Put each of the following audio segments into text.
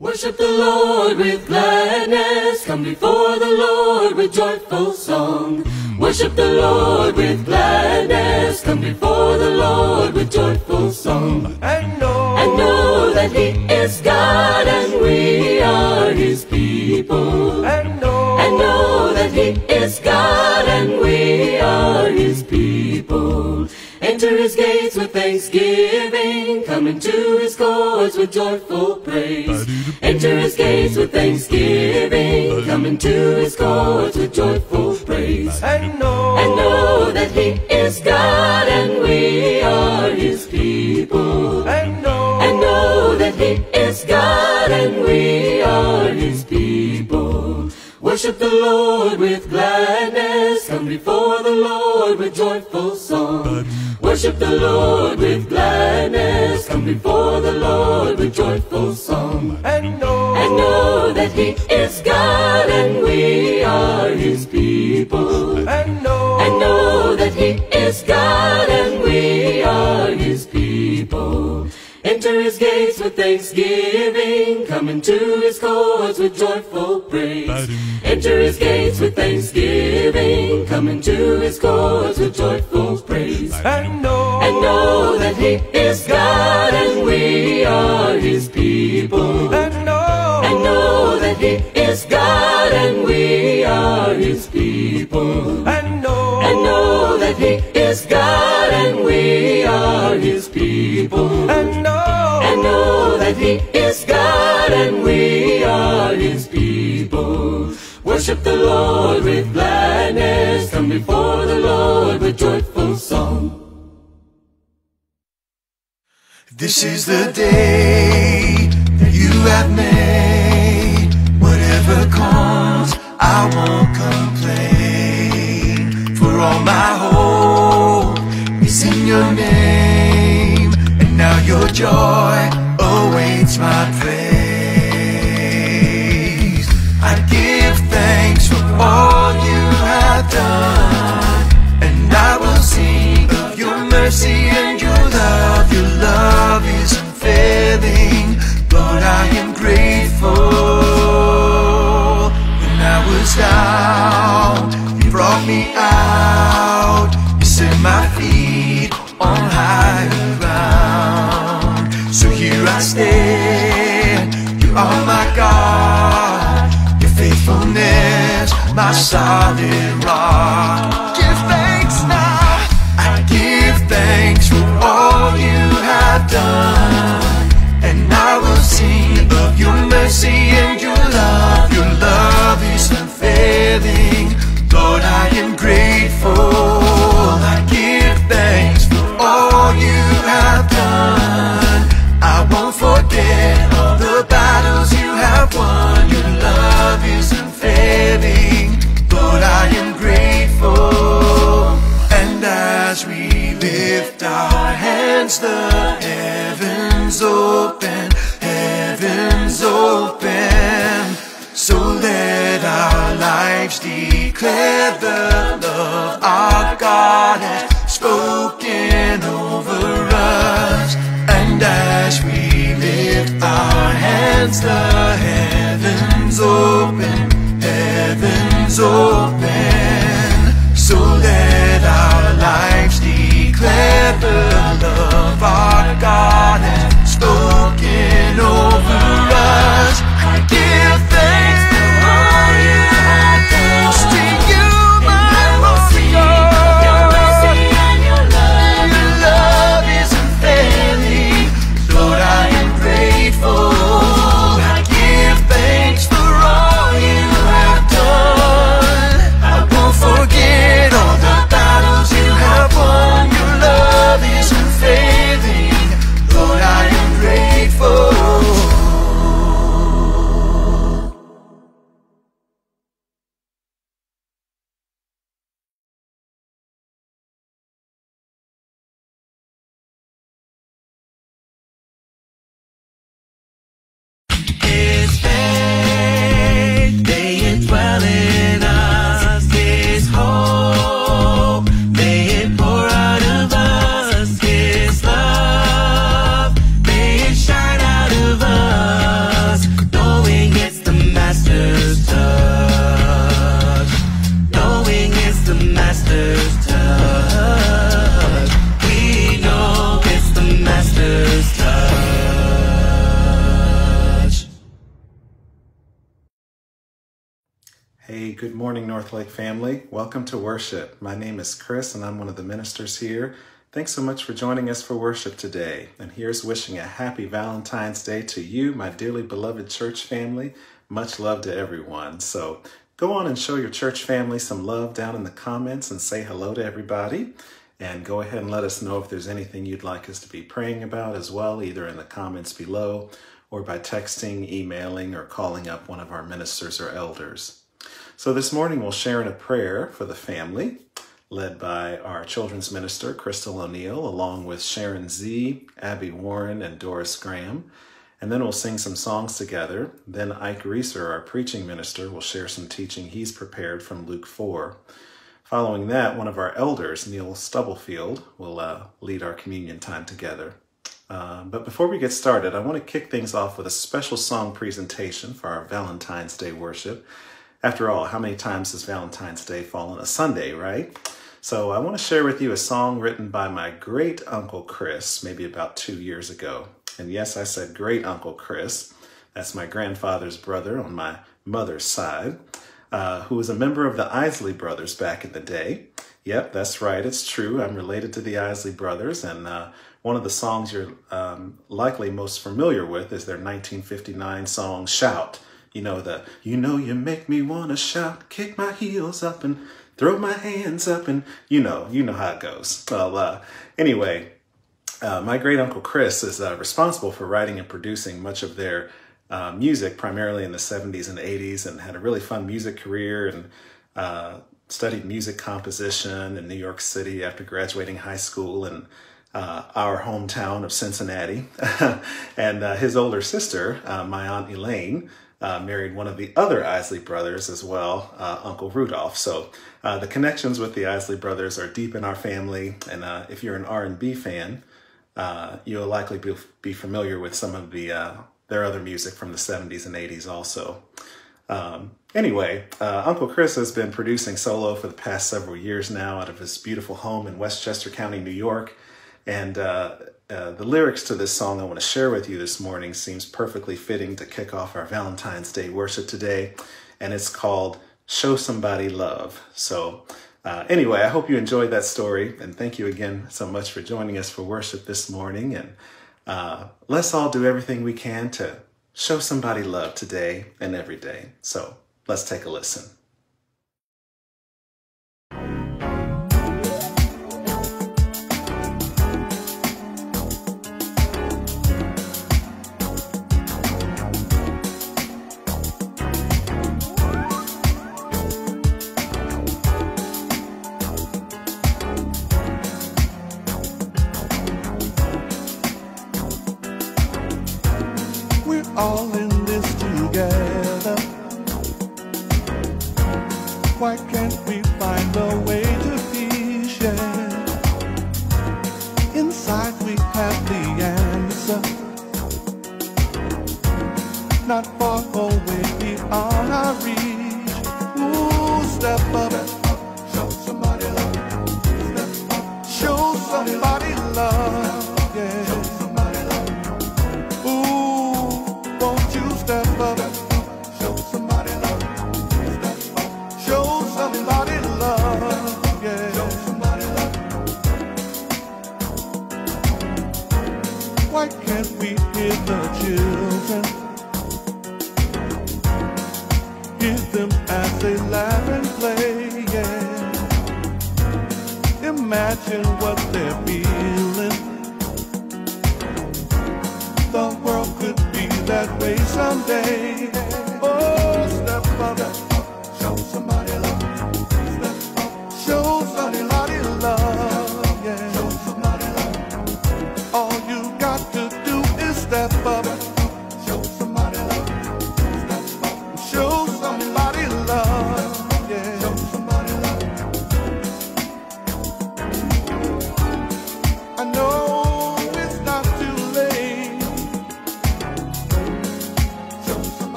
Worship the Lord with gladness. Come before the Lord with joyful song. Worship the Lord with gladness. Come before the Lord with joyful song. And know, And know that He is God and we are His people. and know, And know that He is God and we are His people. Enter His gates with thanksgiving. Come into His courts with joyful praise. Enter His gates with thanksgiving. Come into His courts with joyful praise. and know, And know that He is God and we are His people. and know, And know that He is God and we are His people. Worship the Lord with gladness. Come before the Lord with joyful song. Worship the Lord with gladness. Come before the Lord with joyful song. and know, And know that He is God and we are His people. and know, And know that He is God and we are His people. Enter His gates with thanksgiving. Come into His courts with joyful praise. Enter His gates with thanksgiving. Come into His courts with joyful praise. and know, And know that He is God and we are His people. and know, And know that He is God and we are His people. and know, And know that He is God and we are His people. and know, And know that He is God and we are His people. Worship the Lord with gladness. Come before the Lord with joyful song. This is the day that you have made. Whatever comes, joy awaits my praise. My the heavens open, heavens open. So let our lives declare the love our God has spoken over us. And as we lift our hands, the heavens open, heavens open. Morning, Northlake family. Welcome to worship. My name is Chris, and I'm one of the ministers here. Thanks so much for joining us for worship today. And here's wishing a happy Valentine's Day to you, my dearly beloved church family. Much love to everyone. So go on and show your church family some love down in the comments and say hello to everybody. And go ahead and let us know if there's anything you'd like us to be praying about as well, either in the comments below or by texting, emailing, or calling up one of our ministers or elders. So this morning we'll share in a prayer for the family, led by our children's minister, Crystal O'Neill, along with Sharon Z, Abby Warren, and Doris Graham. And then we'll sing some songs together. Then Ike Reeser, our preaching minister, will share some teaching he's prepared from Luke 4. Following that, one of our elders, Neil Stubblefield, will uh, lead our communion time together. Uh, but before we get started, I want to kick things off with a special song presentation for our Valentine's Day worship. After all, how many times has Valentine's Day fallen a Sunday, right? So I want to share with you a song written by my great uncle Chris, maybe about two years ago. And yes, I said great uncle Chris. That's my grandfather's brother on my mother's side, uh, who was a member of the Isley Brothers back in the day. Yep, that's right. It's true. I'm related to the Isley Brothers, and uh, one of the songs you're um, likely most familiar with is their 1959 song "Shout." You know, the, you know, you make me want to shout, kick my heels up and throw my hands up and, you know, you know how it goes. Well, uh, anyway, uh, my great uncle Chris is uh, responsible for writing and producing much of their uh, music, primarily in the 70s and 80s, and had a really fun music career and uh, studied music composition in New York City after graduating high school and uh, our hometown of Cincinnati. and uh, his older sister, uh, my aunt Elaine, uh, married one of the other Isley brothers as well, uh, Uncle Rudolph. So uh, the connections with the Isley brothers are deep in our family. And uh, if you're an R&B fan, uh, you'll likely be, be, familiar with some of the uh, their other music from the 70s and 80s also. Um, anyway, Uncle Chris has been producing solo for the past several years now out of his beautiful home in Westchester County, New York. And uh, the lyrics to this song I want to share with you this morning seems perfectly fitting to kick off our Valentine's Day worship today, and it's called Show Somebody Love. So, uh, anyway, I hope you enjoyed that story, and thank you again so much for joining us for worship this morning. And uh, let's all do everything we can to show somebody love today and every day. So, let's take a listen. Up.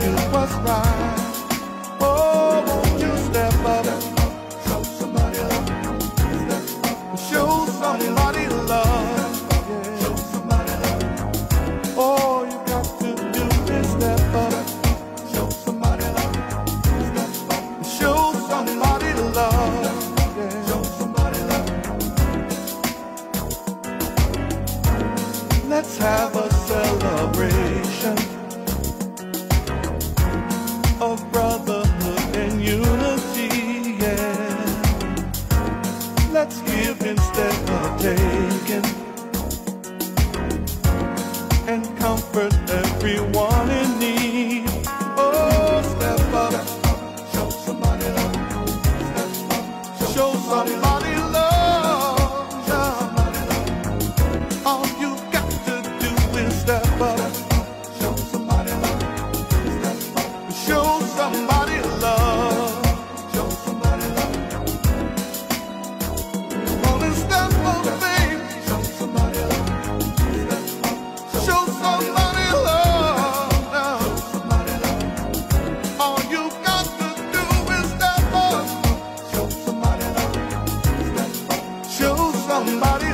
nothing was right. somebody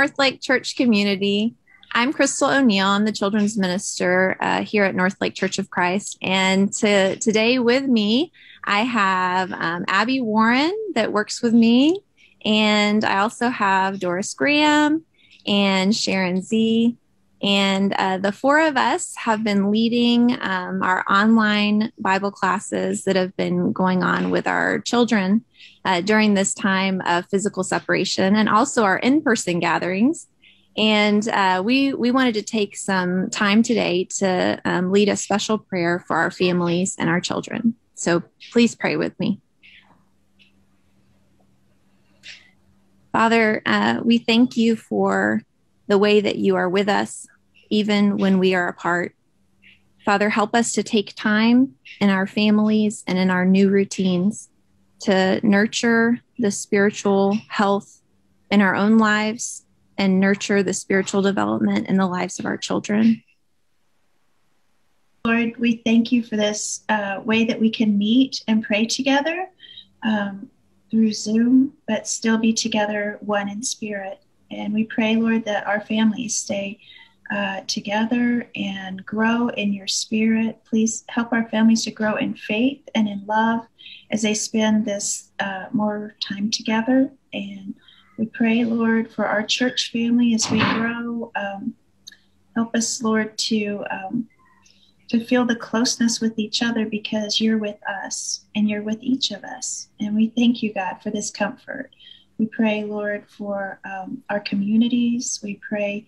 Hi, Northlake Church community. I'm Crystal O'Neill. I'm the children's minister uh, here at Northlake Church of Christ. And to, today with me, I have um, Abby Warren that works with me. And I also have Doris Graham and Sharon Z. And uh, the four of us have been leading um, our online Bible classes that have been going on with our children uh, during this time of physical separation and also our in person gatherings. And uh, we, we wanted to take some time today to um, lead a special prayer for our families and our children. So please pray with me. Father, uh, we thank you for the way that you are with us, even when we are apart. Father, help us to take time in our families and in our new routines to nurture the spiritual health in our own lives and nurture the spiritual development in the lives of our children. Lord, we thank you for this uh, way that we can meet and pray together um, through Zoom, but still be together one in spirit. And we pray, Lord, that our families stay uh, together and grow in your spirit. Please help our families to grow in faith and in love as they spend this uh, more time together. And we pray, Lord, for our church family as we grow. Um, help us, Lord, to um, to feel the closeness with each other because you're with us and you're with each of us. And we thank you, God, for this comfort. We pray, Lord, for um, our communities. We pray,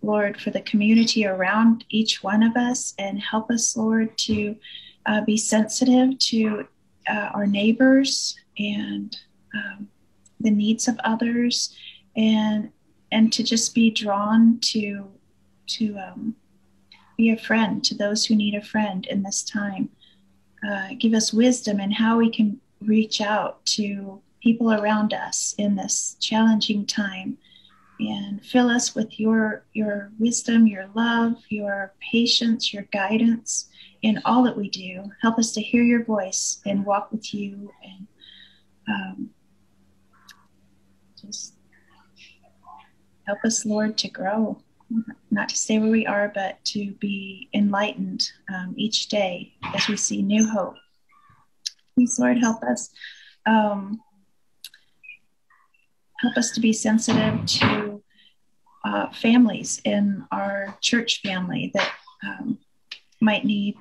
Lord, for the community around each one of us and help us, Lord, to uh, be sensitive to uh, our neighbors and um, the needs of others and and to just be drawn to to um, be a friend to those who need a friend in this time. Uh, give us wisdom in how we can reach out to people around us in this challenging time. And fill us with your your wisdom your love your patience your guidance in all that we do. Help us to hear your voice and walk with you and um, just help us lord to grow. Not to stay where we are but to be enlightened um, each day as we see new hope. Please lord help us um, help us to be sensitive to uh, families in our church family that um, might need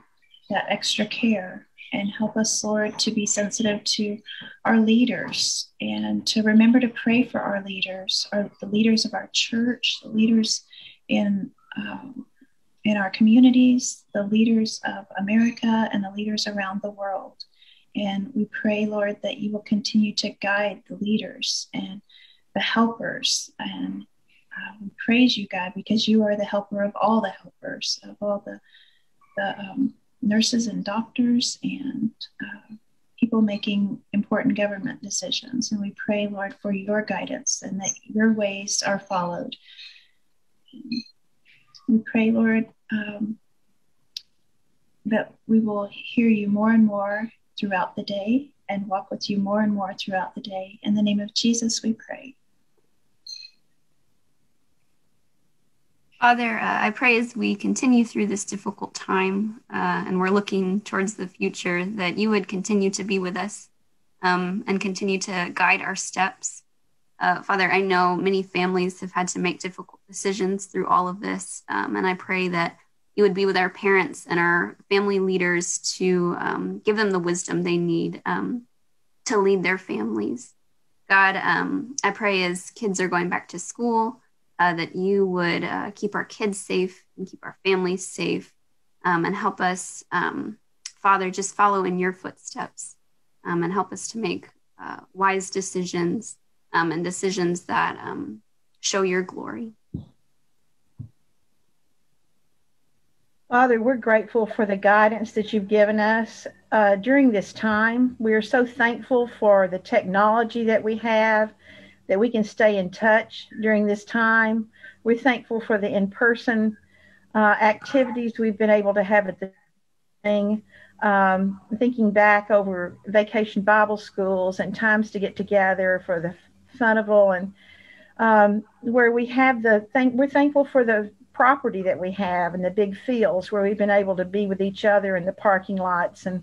that extra care and help us, Lord, to be sensitive to our leaders and to remember to pray for our leaders, or the leaders of our church, the leaders in um, in our communities, the leaders of America, and the leaders around the world. And we pray, Lord, that you will continue to guide the leaders and the helpers. And uh, we praise you, God, because you are the helper of all the helpers, of all the, the um, nurses and doctors and uh, people making important government decisions. And we pray, Lord, for your guidance and that your ways are followed. We pray, Lord, um, that we will hear you more and more throughout the day and walk with you more and more throughout the day. In the name of Jesus, we pray. Father, uh, I pray as we continue through this difficult time uh, and we're looking towards the future that you would continue to be with us um, and continue to guide our steps. Uh, Father, I know many families have had to make difficult decisions through all of this, um, and I pray that you would be with our parents and our family leaders to um, give them the wisdom they need um, to lead their families. God, um, I pray as kids are going back to school uh, that you would uh, keep our kids safe and keep our families safe um, and help us, um, Father, just follow in your footsteps um, and help us to make uh, wise decisions um, and decisions that um, show your glory. Father, we're grateful for the guidance that you've given us uh, during this time. We are so thankful for the technology that we have that we can stay in touch during this time. We're thankful for the in person uh, activities we've been able to have at the thing. Um, thinking back over vacation Bible schools and times to get together for the funival and um, where we have the thing, we're thankful for the property that we have and the big fields where we've been able to be with each other in the parking lots. And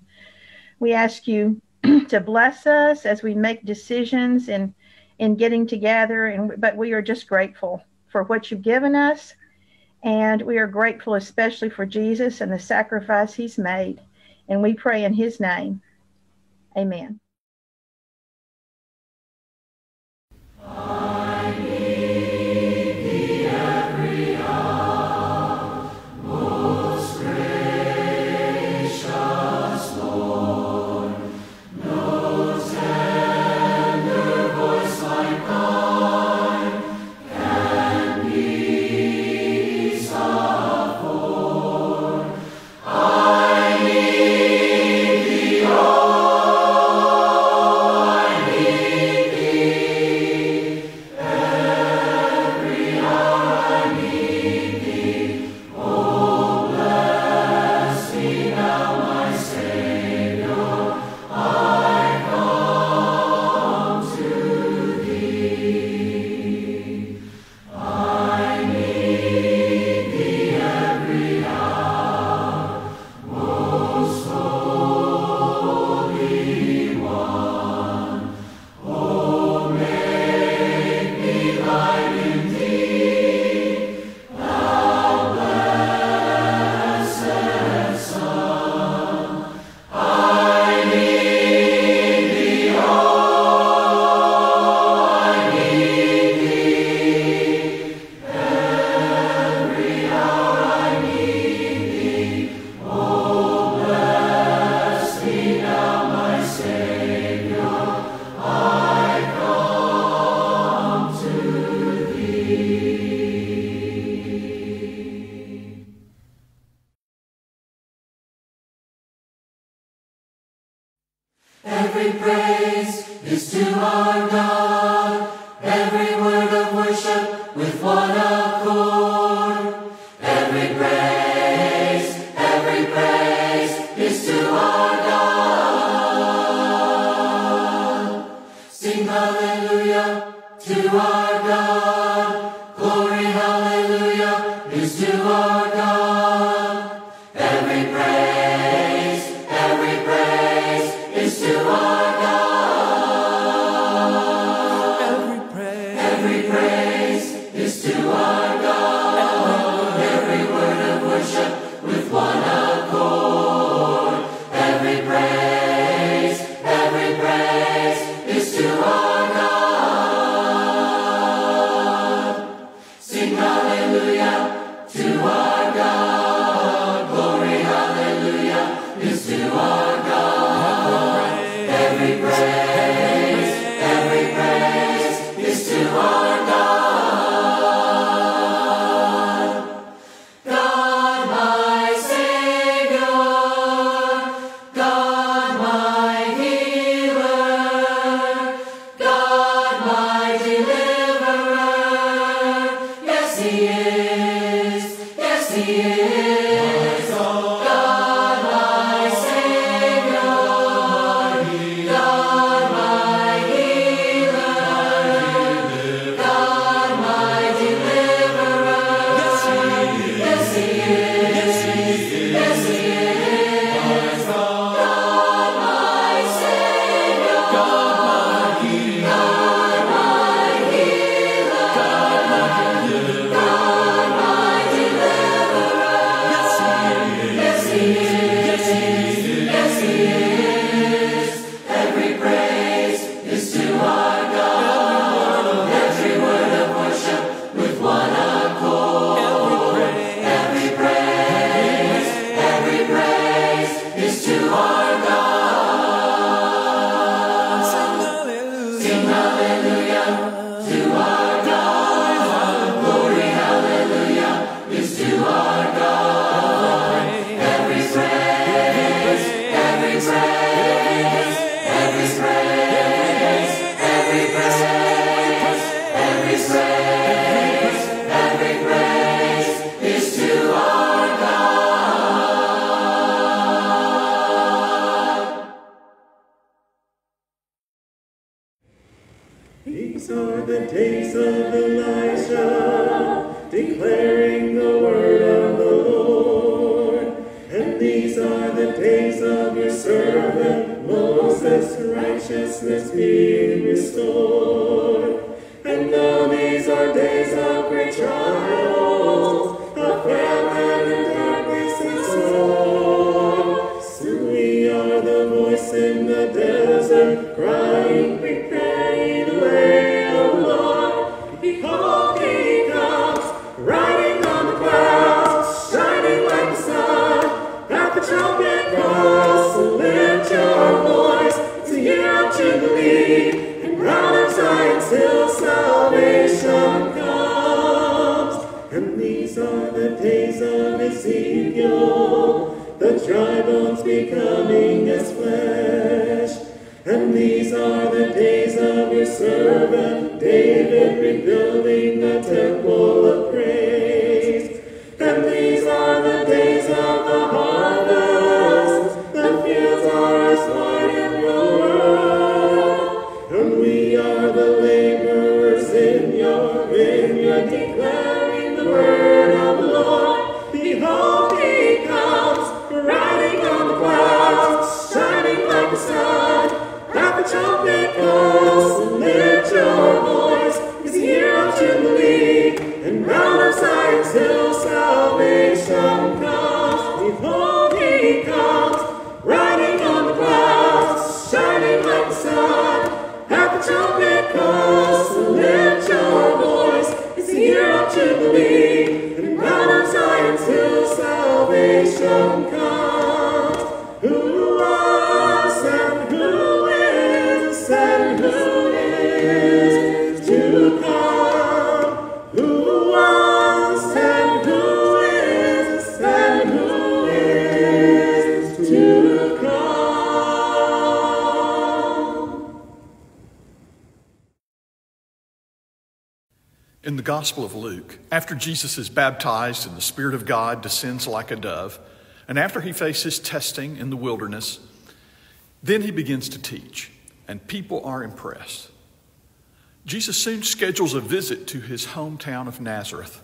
we ask you to bless us as we make decisions in in getting together. And but we are just grateful for what you've given us, and we are grateful especially for Jesus and the sacrifice He's made. And we pray in His name. Amen. to our God. Righteousness being restored. And now these are days of great trials, of famine and darkness and sorrow. Soon we are the voice in the desert, crying, jubilee, salvation comes. Behold, he comes, riding on the clouds, shining like the sun. At the trumpet calls, lift your voice. It's a year of jubilee, and round of Zion's hill salvation Gospel of Luke, after Jesus is baptized and the Spirit of God descends like a dove, and after he faces testing in the wilderness, then he begins to teach, and people are impressed. Jesus soon schedules a visit to his hometown of Nazareth,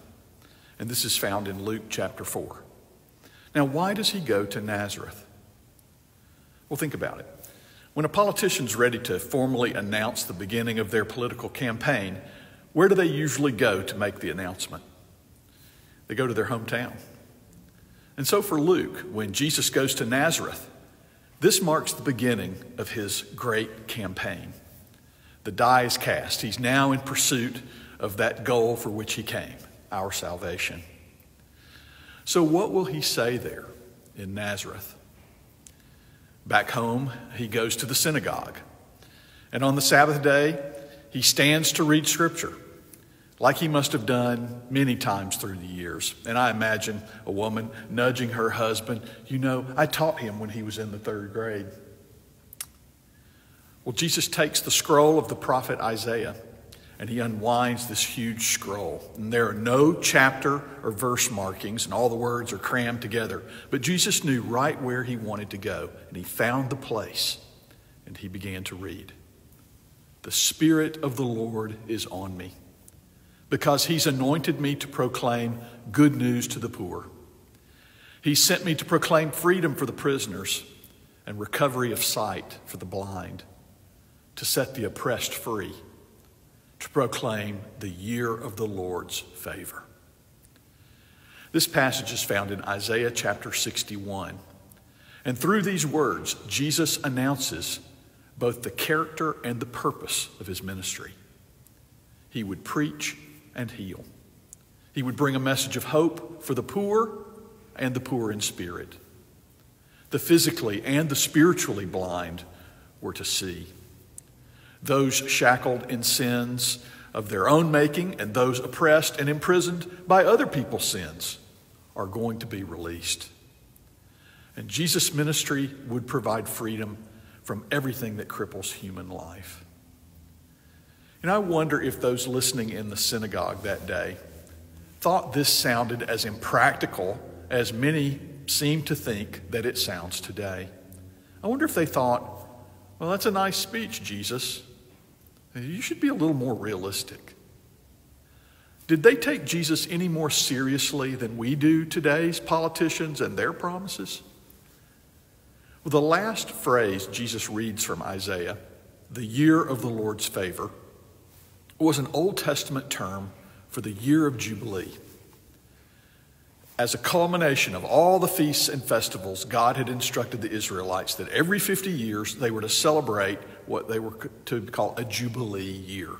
and this is found in Luke chapter 4. Now, why does he go to Nazareth? Well, think about it. When a politician's ready to formally announce the beginning of their political campaign, where do they usually go to make the announcement? They go to their hometown. And so for Luke, when Jesus goes to Nazareth, this marks the beginning of his great campaign. The die is cast. He's now in pursuit of that goal for which he came, our salvation. So, what will he say there in Nazareth? Back home, he goes to the synagogue. And on the Sabbath day, he stands to read Scripture, like he must have done many times through the years. And I imagine a woman nudging her husband, You know, I taught him when he was in the third grade. Well, Jesus takes the scroll of the prophet Isaiah and he unwinds this huge scroll. And there are no chapter or verse markings, and all the words are crammed together. But Jesus knew right where he wanted to go, and he found the place, and he began to read. The Spirit of the Lord is on me, because he's anointed me to proclaim good news to the poor. He sent me to proclaim freedom for the prisoners and recovery of sight for the blind, to set the oppressed free to proclaim the year of the Lord's favor. This passage is found in Isaiah chapter 61. And through these words, Jesus announces both the character and the purpose of his ministry. He would preach and heal. He would bring a message of hope for the poor and the poor in spirit. The physically and the spiritually blind were to see those shackled in sins of their own making and those oppressed and imprisoned by other people's sins are going to be released. And Jesus' ministry would provide freedom from everything that cripples human life. And I wonder if those listening in the synagogue that day thought this sounded as impractical as many seem to think that it sounds today. I wonder if they thought, well, that's a nice speech, Jesus. You should be a little more realistic. Did they take Jesus any more seriously than we do today's politicians and their promises? Well, the last phrase Jesus reads from Isaiah, the year of the Lord's favor, was an Old Testament term for the year of Jubilee. As a culmination of all the feasts and festivals, God had instructed the Israelites that every 50 years they were to celebrate what they were to call a Jubilee year.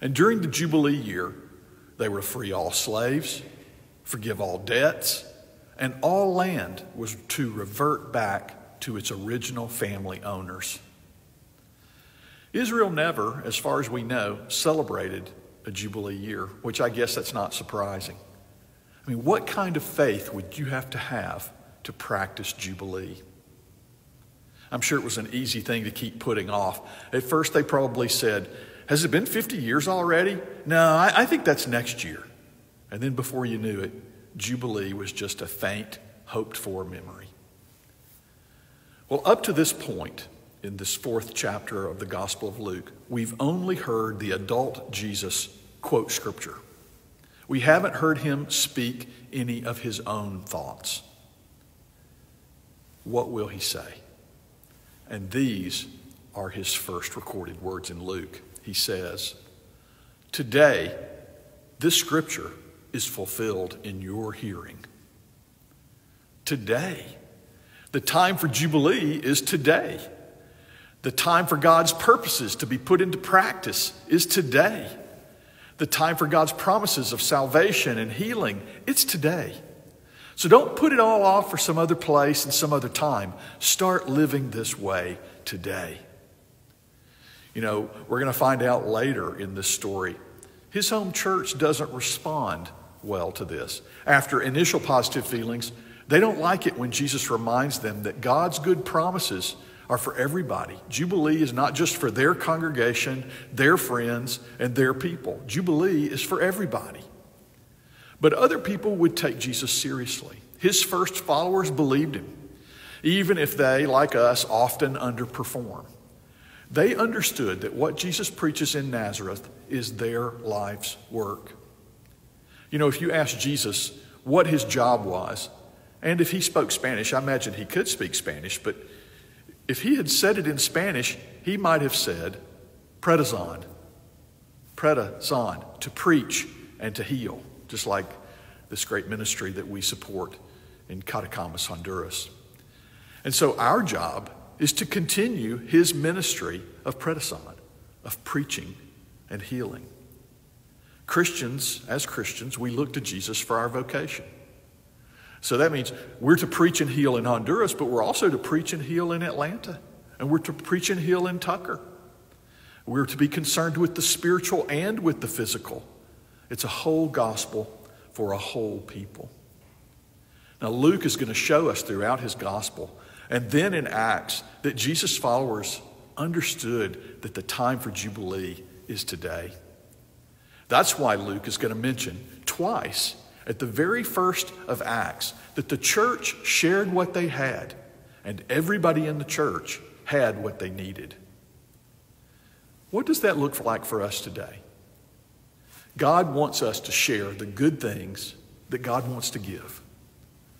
And during the Jubilee year, they were to free all slaves, forgive all debts, and all land was to revert back to its original family owners. Israel never, as far as we know, celebrated a Jubilee year, which I guess that's not surprising. I mean, what kind of faith would you have to have to practice Jubilee? I'm sure it was an easy thing to keep putting off. At first, they probably said, Has it been 50 years already? No, I, I think that's next year. And then before you knew it, Jubilee was just a faint, hoped for memory. Well, up to this point in this fourth chapter of the Gospel of Luke, we've only heard the adult Jesus quote Scripture. We haven't heard him speak any of his own thoughts. What will he say? And these are his first recorded words in Luke. He says, Today, this scripture is fulfilled in your hearing. Today. The time for Jubilee is today. The time for God's purposes to be put into practice is today. The time for God's promises of salvation and healing, it's today. So don't put it all off for some other place and some other time. Start living this way today. You know, we're going to find out later in this story, his home church doesn't respond well to this. After initial positive feelings, they don't like it when Jesus reminds them that God's good promises are for everybody. Jubilee is not just for their congregation, their friends, and their people. Jubilee is for everybody. But other people would take Jesus seriously. His first followers believed him, even if they, like us, often underperform. They understood that what Jesus preaches in Nazareth is their life's work. You know, if you ask Jesus what his job was, and if he spoke Spanish, I imagine he could speak Spanish, but if he had said it in Spanish, he might have said, predazon, predazon, to preach and to heal just like this great ministry that we support in Catacamas, Honduras. And so our job is to continue his ministry of predestination, of preaching and healing. Christians, as Christians, we look to Jesus for our vocation. So that means we're to preach and heal in Honduras, but we're also to preach and heal in Atlanta. And we're to preach and heal in Tucker. We're to be concerned with the spiritual and with the physical. It's a whole gospel for a whole people. Now, Luke is going to show us throughout his gospel and then in Acts that Jesus' followers understood that the time for Jubilee is today. That's why Luke is going to mention twice at the very first of Acts that the church shared what they had, and everybody in the church had what they needed. What does that look like for us today? God wants us to share the good things that God wants to give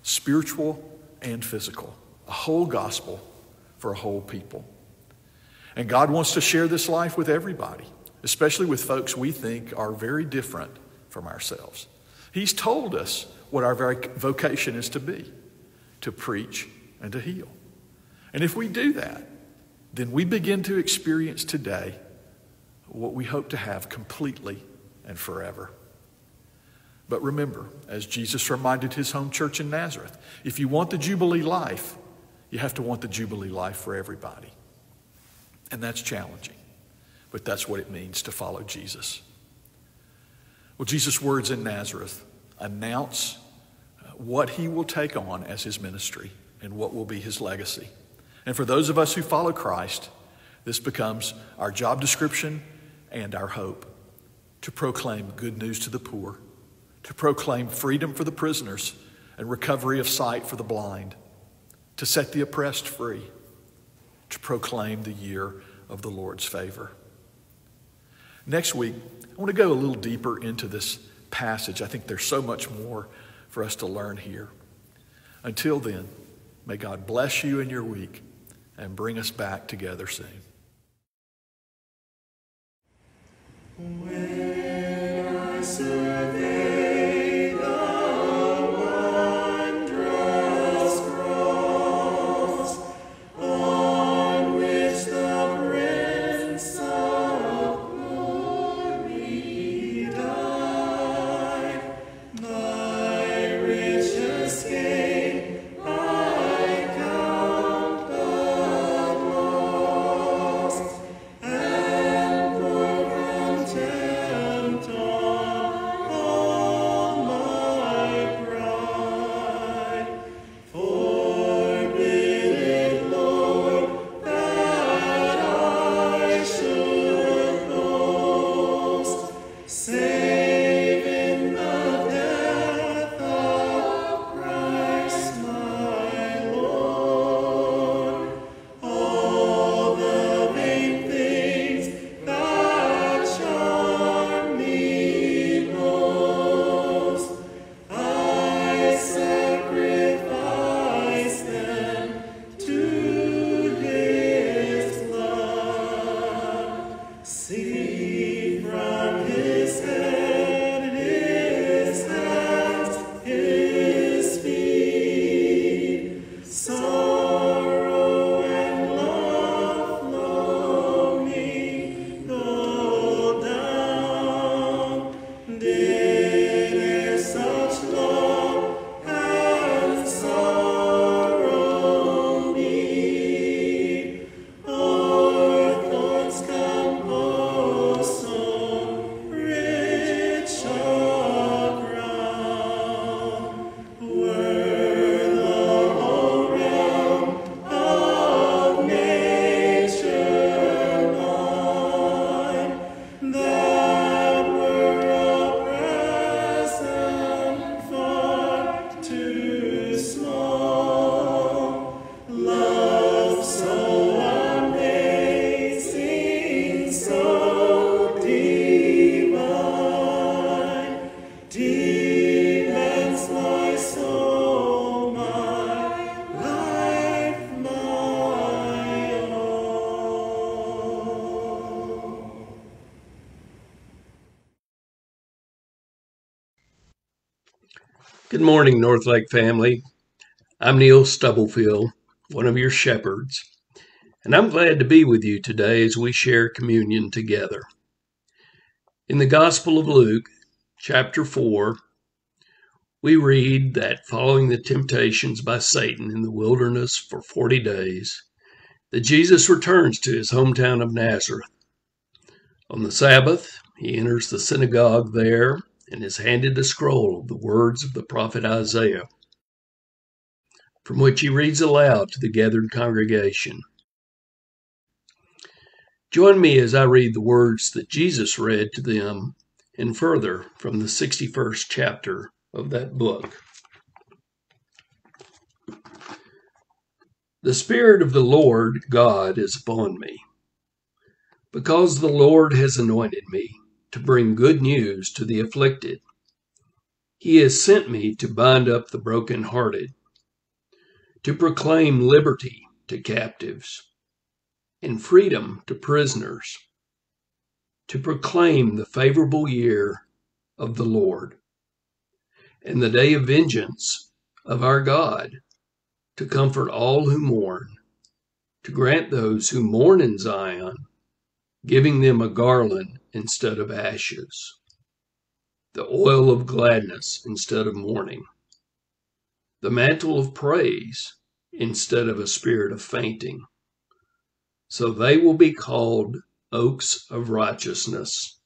spiritual and physical, a whole gospel for a whole people. And God wants to share this life with everybody, especially with folks we think are very different from ourselves. He's told us what our very vocation is to be to preach and to heal. And if we do that, then we begin to experience today what we hope to have completely and forever. But remember, as Jesus reminded his home church in Nazareth, if you want the Jubilee life, you have to want the Jubilee life for everybody. And that's challenging, but that's what it means to follow Jesus. Well, Jesus' words in Nazareth announce uh, what he will take on as his ministry and what will be his legacy. And for those of us who follow Christ, this becomes our job description and our hope to proclaim good news to the poor, to proclaim freedom for the prisoners and recovery of sight for the blind, to set the oppressed free, to proclaim the year of the Lord's favor. Next week, I want to go a little deeper into this passage. I think there's so much more for us to learn here. Until then, may God bless you in your week and bring us back together soon. When I survey Good morning, Northlake family. I'm Neil Stubblefield, one of your shepherds, and I'm glad to be with you today as we share communion together. In the Gospel of Luke, chapter 4, we read that following the temptations by Satan in the wilderness for 40 days, that Jesus returns to his hometown of Nazareth. On the Sabbath, he enters the synagogue there and is handed a scroll of the words of the prophet Isaiah, from which he reads aloud to the gathered congregation. Join me as I read the words that Jesus read to them and further from the 61st chapter of that book. The Spirit of the Lord God is upon me, because the Lord has anointed me to bring good news to the afflicted. He has sent me to bind up the brokenhearted, to proclaim liberty to captives and freedom to prisoners, to proclaim the favorable year of the Lord and the day of vengeance of our God, to comfort all who mourn, to grant those who mourn in Zion, giving them a garland instead of ashes, the oil of gladness instead of mourning, the mantle of praise instead of a spirit of fainting. So they will be called oaks of righteousness,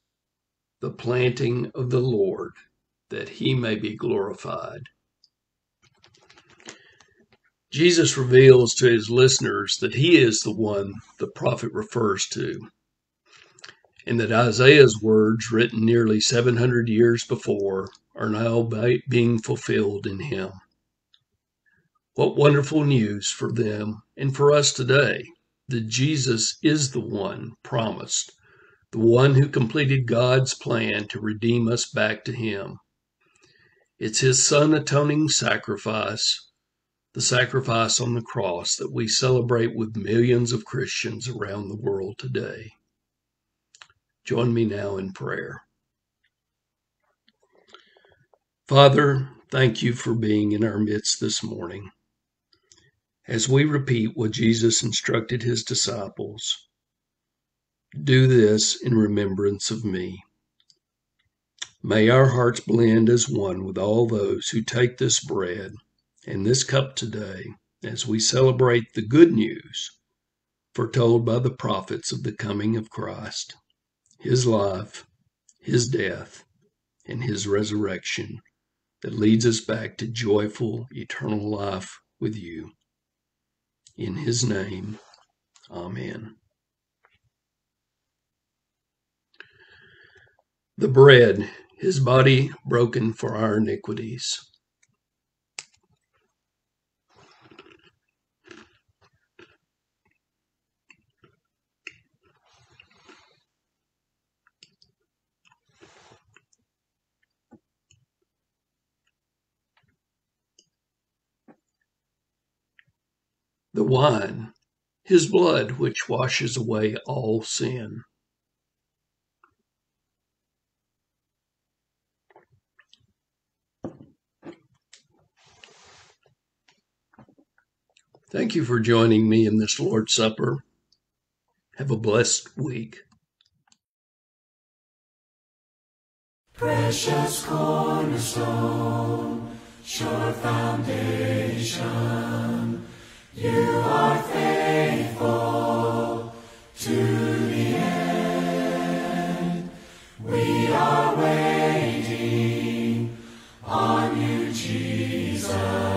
the planting of the Lord, that he may be glorified. Jesus reveals to his listeners that he is the one the prophet refers to, and that Isaiah's words, written nearly 700 years before, are now being fulfilled in him. What wonderful news for them and for us today that Jesus is the one promised, the one who completed God's plan to redeem us back to Him. It's His Son atoning sacrifice, the sacrifice on the cross that we celebrate with millions of Christians around the world today. Join me now in prayer. Father, thank you for being in our midst this morning. As we repeat what Jesus instructed his disciples, do this in remembrance of me. May our hearts blend as one with all those who take this bread and this cup today as we celebrate the good news foretold by the prophets of the coming of Christ, his life, his death, and his resurrection that leads us back to joyful eternal life with you. In his name, amen. The bread, his body broken for our iniquities. The wine, his blood which washes away all sin. Thank you for joining me in this Lord's Supper. Have a blessed week. Precious cornerstone, sure foundation you are faithful to the end. We are waiting on you, Jesus.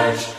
Church.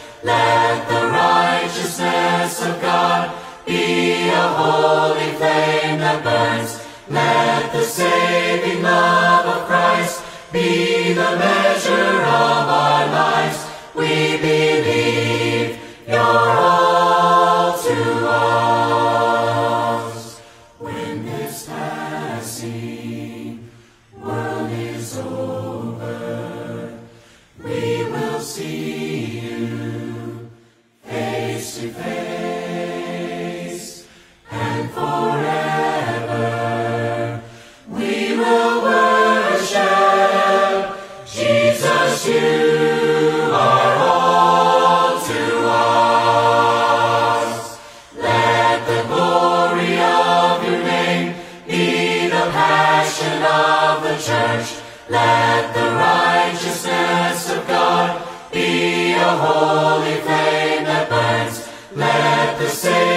Let